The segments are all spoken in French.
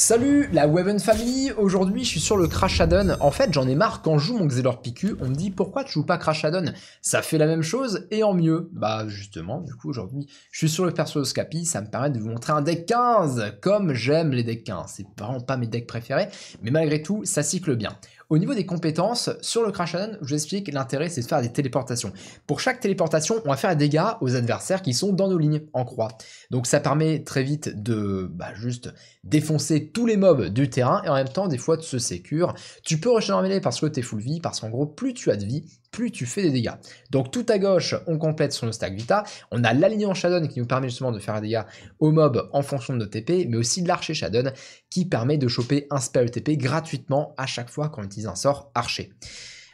Salut la Weven Family, aujourd'hui je suis sur le Crash Addon. En fait j'en ai marre quand je joue mon Xelor PQ, on me dit pourquoi tu joues pas Crash Addon? Ça fait la même chose et en mieux. Bah justement, du coup aujourd'hui je suis sur le perso Scapi, ça me permet de vous montrer un deck 15, comme j'aime les decks 15. C'est vraiment pas mes decks préférés, mais malgré tout ça cycle bien. Au niveau des compétences, sur le Crash Addon, je vous explique, l'intérêt c'est de faire des téléportations. Pour chaque téléportation, on va faire des dégâts aux adversaires qui sont dans nos lignes en croix. Donc ça permet très vite de bah, juste défoncer tous les mobs du terrain et en même temps des fois de se sécure. Tu peux mêlée parce que t'es full vie, parce qu'en gros plus tu as de vie, plus tu fais des dégâts. Donc tout à gauche, on complète nos stack vita. On a l'alignement Shadon qui nous permet justement de faire des dégâts aux mobs en fonction de nos TP, mais aussi l'archer Shadon qui permet de choper un spell TP gratuitement à chaque fois qu'on utilise un sort archer.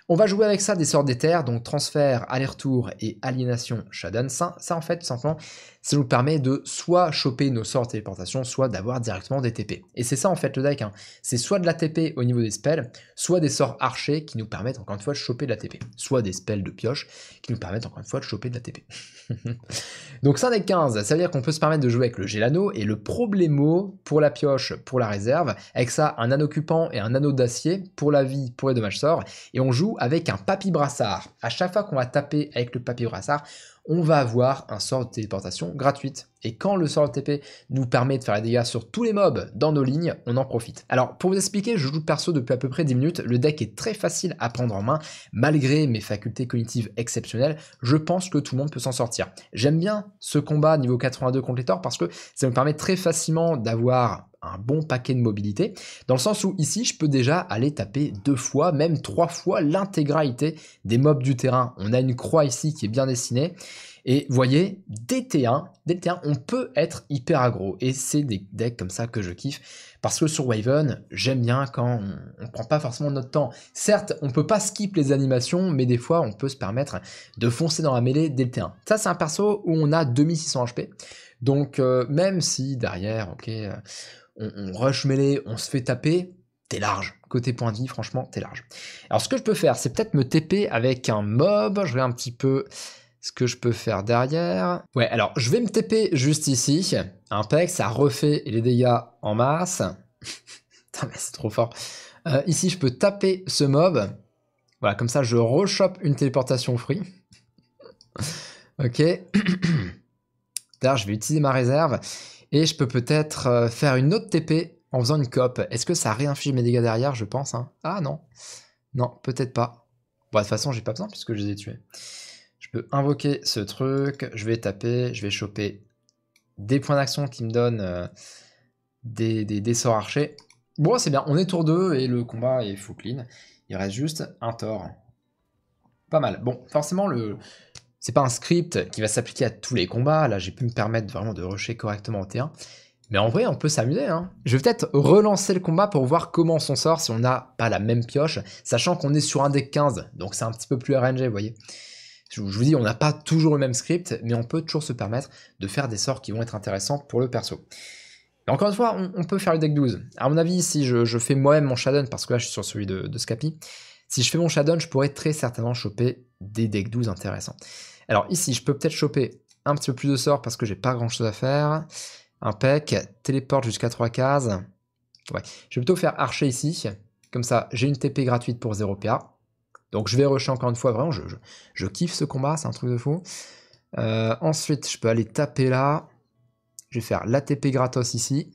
On va jouer avec ça des sorts d'éther, donc transfert, aller-retour et aliénation Shadon. Ça, ça en fait, tout simplement, ça nous permet de soit choper nos sorts de téléportation, soit d'avoir directement des TP. Et c'est ça en fait le deck, hein. c'est soit de la TP au niveau des spells, soit des sorts archers qui nous permettent encore une fois de choper de la TP, soit des spells de pioche qui nous permettent encore une fois de choper de la TP. donc ça un deck 15, ça veut dire qu'on peut se permettre de jouer avec le Gélano et le problémo pour la pioche, pour la réserve, avec ça un anneau occupant et un anneau d'acier pour la vie, pour les dommages sorts, et on joue avec un papy brassard. À chaque fois qu'on va taper avec le papy brassard, on va avoir un sort de téléportation gratuite. Et quand le sort de TP nous permet de faire des dégâts sur tous les mobs dans nos lignes, on en profite. Alors pour vous expliquer, je joue perso depuis à peu près 10 minutes, le deck est très facile à prendre en main, malgré mes facultés cognitives exceptionnelles, je pense que tout le monde peut s'en sortir. J'aime bien ce combat niveau 82 contre les torts parce que ça me permet très facilement d'avoir un bon paquet de mobilité, dans le sens où ici je peux déjà aller taper deux fois, même trois fois l'intégralité des mobs du terrain. On a une croix ici qui est bien dessinée, et voyez, dès T1, dès T1, on peut être hyper aggro, et c'est des decks comme ça que je kiffe, parce que sur Waven, j'aime bien quand on, prend pas forcément notre temps. Certes, on peut pas skip les animations, mais des fois on peut se permettre de foncer dans la mêlée dès le T1. Ça c'est un perso où on a 2600 HP, donc euh, même si derrière, ok... Euh, on, rush mêlée, on se fait taper, t'es large. Côté point de vie, franchement, t'es large. Alors ce que je peux faire, c'est peut-être me TP avec un mob. Je vais un petit peu ce que je peux faire derrière. Ouais, alors je vais me TP juste ici. Impec, ça refait les dégâts en masse. Putain, mais c'est trop fort. Euh, ici, je peux taper ce mob. Voilà, comme ça, je rechoppe une téléportation free. ok. D'ailleurs, je vais utiliser ma réserve. Et je peux peut-être euh, faire une autre TP en faisant une cop. Est-ce que ça réinflige mes dégâts derrière, je pense hein Ah non. Non, peut-être pas. Bon, de toute façon, j'ai pas besoin puisque je les ai tués. Je peux invoquer ce truc, je vais taper, je vais choper des points d'action qui me donnent euh, des, des, sorts archers. Bon, c'est bien, on est tour 2 et le combat est full clean. Il reste juste un tort. Pas mal. Bon, forcément, le, c'est pas un script qui va s'appliquer à tous les combats. Là, j'ai pu me permettre vraiment de rusher correctement au T1. Mais en vrai, on peut s'amuser. Hein. Je vais peut-être relancer le combat pour voir comment on s'en sort si on n'a pas la même pioche, sachant qu'on est sur un deck 15, donc c'est un petit peu plus RNG, vous voyez. Je vous dis, on n'a pas toujours le même script, mais on peut toujours se permettre de faire des sorts qui vont être intéressants pour le perso. Encore une fois, on, peut faire le deck 12. À mon avis, si je, fais moi-même mon Shadow, parce que là je suis sur celui de, de Scapi, si je fais mon Shadow, je pourrais très certainement choper des decks 12 intéressants. Alors ici, je peux peut-être choper un petit peu plus de sorts parce que j'ai pas grand chose à faire. Un pec, téléporte jusqu'à 3 cases. Ouais. Je vais plutôt faire archer ici. Comme ça, j'ai une TP gratuite pour 0 PA. Donc je vais rusher encore une fois, vraiment, je, je, kiffe ce combat, c'est un truc de fou. Euh, ensuite, je peux aller taper là. Je vais faire la TP gratos ici.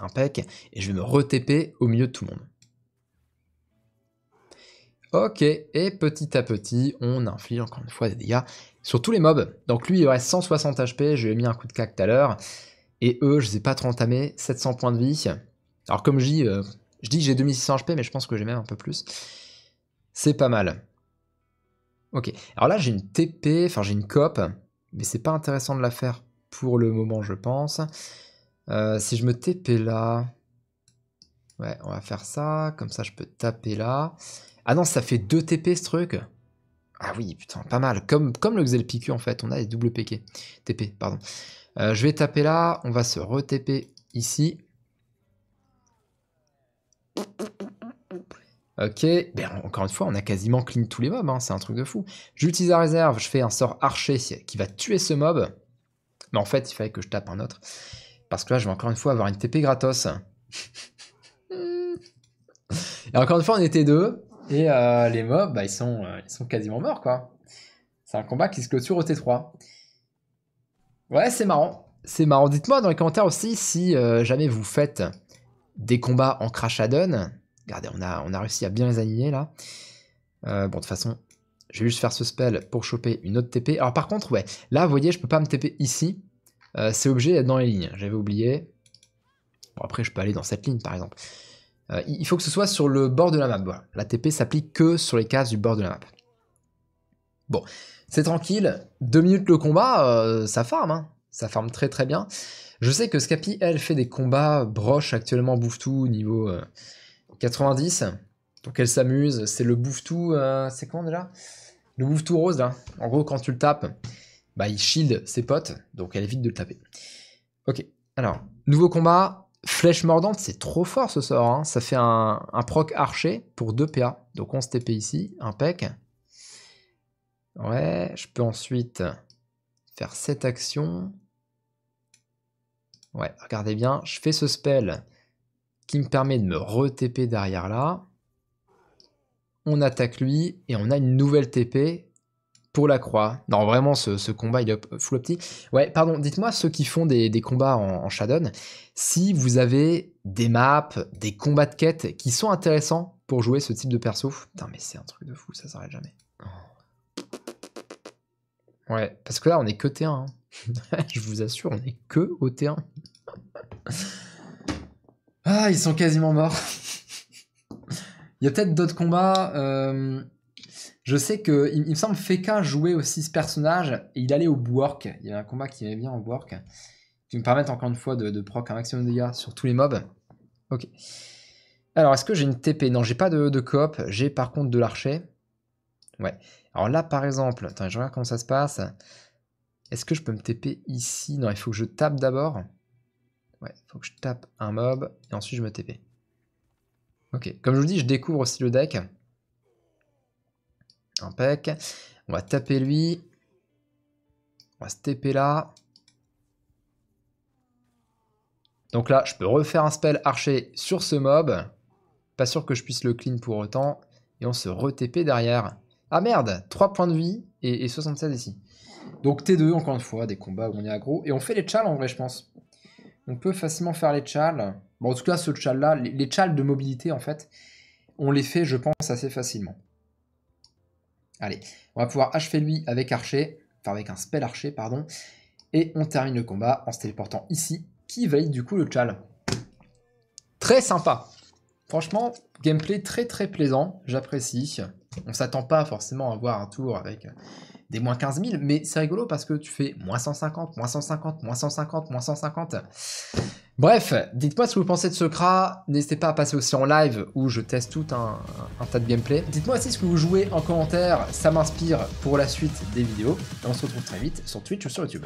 Un pec. Et je vais me re-TP au milieu de tout le monde. Ok, et petit à petit, on inflige encore une fois des dégâts sur tous les mobs. Donc lui, il reste 160 HP, je lui ai mis un coup de cac tout à l'heure. Et eux, je les ai pas trop entamés, 700 points de vie. Alors comme je dis, euh, je dis que j'ai 2600 HP, mais je pense que j'ai même un peu plus. C'est pas mal. Ok, alors là j'ai une TP, enfin j'ai une COP, mais c'est pas intéressant de la faire pour le moment, je pense. Euh, si je me TP là... Ouais, on va faire ça, comme ça je peux taper là. Ah non, ça fait 2 TP ce truc Ah oui, putain, pas mal. Comme, comme le Xel PQ en fait, on a les double PK. TP, pardon. Euh, je vais taper là, on va se re-TP ici. Ok, ben, encore une fois, on a quasiment clean tous les mobs, hein, c'est un truc de fou. J'utilise la réserve, je fais un sort archer qui va tuer ce mob. Mais en fait, il fallait que je tape un autre. Parce que là, je vais encore une fois avoir une TP gratos. et encore une fois, on était deux. Et euh, les mobs, bah, ils, sont, euh, ils sont quasiment morts, quoi. C'est un combat qui se clôture au T3. Ouais, c'est marrant. C'est marrant. Dites-moi dans les commentaires aussi si euh, jamais vous faites des combats en crash add-on. Regardez, on a, on a réussi à bien les aligner là. bon, de toute façon, je vais juste faire ce spell pour choper une autre TP. Alors par contre, ouais, là, vous voyez, je peux pas me TP ici. c'est obligé d'être dans les lignes. J'avais oublié. Bon, après, je peux aller dans cette ligne, par exemple. Euh, il faut que ce soit sur le bord de la map. Voilà. La TP s'applique que sur les cases du bord de la map. Bon, c'est tranquille. Deux minutes le combat, euh, ça farme. Hein. Ça farme très très bien. Je sais que Scapi, elle, fait des combats broche actuellement bouffe-tout niveau 90. Euh, Donc elle s'amuse. C'est le bouffe-tout. c'est comment déjà? Le bouffe-tout rose là. En gros, quand tu le tapes, bah, il shield ses potes. Donc elle évite de le taper. Ok. Alors, nouveau combat. Flèche mordante, c'est trop fort ce sort. Hein. Ça fait un, proc archer pour 2 PA. Donc 11 TP ici, un pec. Ouais, je peux ensuite faire cette action. Ouais, regardez bien, je fais ce spell qui me permet de me re-TP derrière là. On attaque lui et on a une nouvelle TP pour la croix. Non, vraiment, ce, combat, il est full opti. Ouais, pardon, dites-moi, ceux qui font des, combats en, Shadow, si vous avez des maps, des combats de quête qui sont intéressants pour jouer ce type de perso. Putain, mais c'est un truc de fou, ça s'arrête jamais. Ouais, parce que là, on est que T1. Hein. Je vous assure, on est que au T1. ah, ils sont quasiment morts. il y a peut-être d'autres combats. Euh... Je sais que, il, me semble, Feka jouait aussi ce personnage et il allait au work. Il y avait un combat qui allait bien au work. Qui me permettent encore une fois de, proc un maximum de dégâts sur tous les mobs. Ok. Alors, est-ce que j'ai une TP Non, j'ai pas de, de coop. J'ai par contre de l'archer. Ouais. Alors là, par exemple, attends, je regarde comment ça se passe. Est-ce que je peux me TP ici? Non, il faut que je tape d'abord. Ouais, il faut que je tape un mob et ensuite je me TP. Ok, comme je vous dis, je découvre aussi le deck. Impec. On va taper lui. On va se TP là. Donc là, je peux refaire un spell archer sur ce mob. Pas sûr que je puisse le clean pour autant. Et on se re-TP derrière. Ah merde 3 points de vie et, 76 ici. Donc T2, encore une fois, des combats où on est aggro. Et on fait les chals en vrai, je pense. On peut facilement faire les chals. Bon, en tout cas, ce chal là, les, les de mobilité, en fait, on les fait, je pense, assez facilement. Allez, on va pouvoir achever lui avec archer, enfin avec un spell archer, pardon. Et on termine le combat en se téléportant ici, qui valide du coup le chal? Très sympa. Franchement, Gameplay très très plaisant, j'apprécie. On s'attend pas forcément à voir un tour avec des moins 15 000, mais c'est rigolo parce que tu fais moins 150, moins 150, moins 150, moins 150. Bref, dites-moi ce que vous pensez de ce CRA, n'hésitez pas à passer aussi en live où je teste tout un, tas de gameplay. Dites-moi aussi ce que vous jouez en commentaire, ça m'inspire pour la suite des vidéos. Et on se retrouve très vite sur Twitch ou sur YouTube.